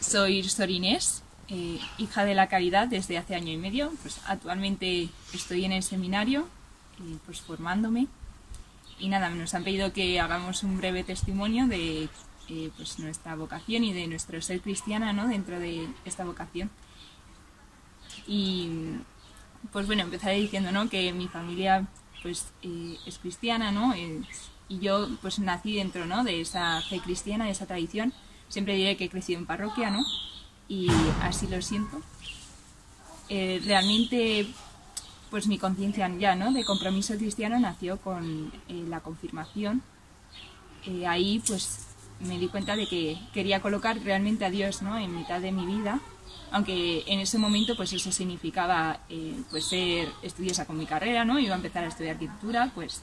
soy Sorinés, eh, hija de la caridad desde hace año y medio. Pues actualmente estoy en el seminario, eh, pues formándome. Y nada, nos han pedido que hagamos un breve testimonio de eh, pues nuestra vocación y de nuestro ser cristiana ¿no? dentro de esta vocación. Y pues bueno, empezaré diciendo ¿no? que mi familia pues es cristiana, ¿no? y yo pues nací dentro ¿no? de esa fe cristiana, de esa tradición. Siempre diré que he crecido en parroquia, ¿no? Y así lo siento. Eh, realmente, pues mi conciencia ya, ¿no? De compromiso cristiano nació con eh, la confirmación. Eh, ahí, pues, me di cuenta de que quería colocar realmente a Dios, ¿no? En mitad de mi vida. Aunque en ese momento, pues, eso significaba, pues, ser estudiosa con mi carrera, ¿no? Iba a empezar a estudiar arquitectura, pues,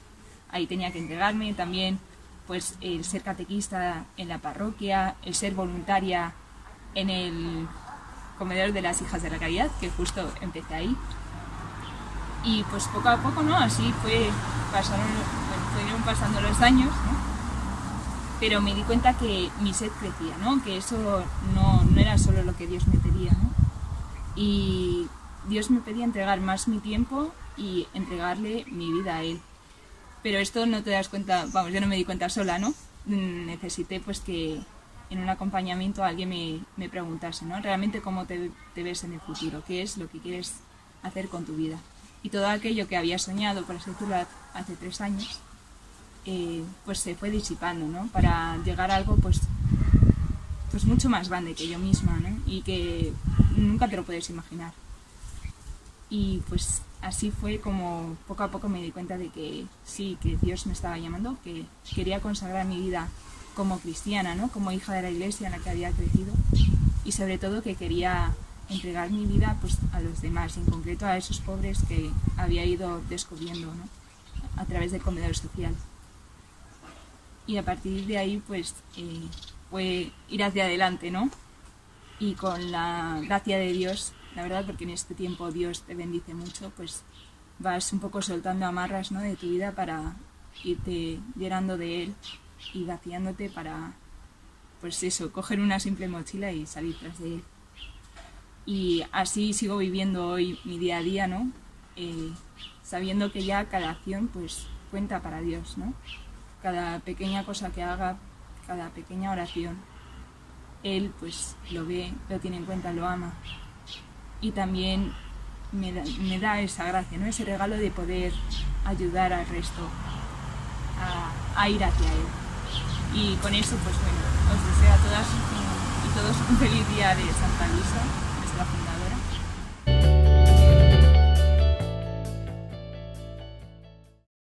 ahí tenía que entregarme. También pues el ser catequista en la parroquia, el ser voluntaria en el comedor de las hijas de la caridad, que justo empecé ahí. Y pues poco a poco, ¿no? Así fue, pasaron, fueron pasando los años, ¿no? Pero me di cuenta que mi sed crecía, ¿no? Que eso no, no era solo lo que Dios me pedía, ¿no? Y Dios me pedía entregar más mi tiempo y entregarle mi vida a Él. Pero esto no te das cuenta, vamos, yo no me di cuenta sola, ¿no? Mm, necesité pues que en un acompañamiento alguien me, me preguntase, ¿no? Realmente cómo te, te, ves en el futuro, qué es lo que quieres hacer con tu vida. Y todo aquello que había soñado, por así decirlo, hace tres años, eh, pues se fue disipando, ¿no? Para llegar a algo pues, pues mucho más grande que yo misma, ¿no? Y que nunca te lo puedes imaginar. Y pues así fue como poco a poco me di cuenta de que sí, que Dios me estaba llamando, que quería consagrar mi vida como cristiana, ¿no? como hija de la iglesia en la que había crecido y sobre todo que quería entregar mi vida pues, a los demás, en concreto a esos pobres que había ido descubriendo ¿no? a través del comedor social. Y a partir de ahí pues eh, fue ir hacia adelante, ¿no? Y con la gracia de Dios la verdad, porque en este tiempo Dios te bendice mucho, pues vas un poco soltando amarras ¿no? de tu vida para irte llenando de Él y vaciándote para, pues eso, coger una simple mochila y salir tras de Él. Y así sigo viviendo hoy mi día a día, ¿no? Eh, sabiendo que ya cada acción pues cuenta para Dios, ¿no? Cada pequeña cosa que haga, cada pequeña oración, Él pues lo ve, lo tiene en cuenta, lo ama y también me da, esa gracia, ¿no? ese regalo de poder ayudar al resto a, ir hacia Él. Y con eso, pues bueno, os deseo a todas y todos un feliz día de Santa Luisa.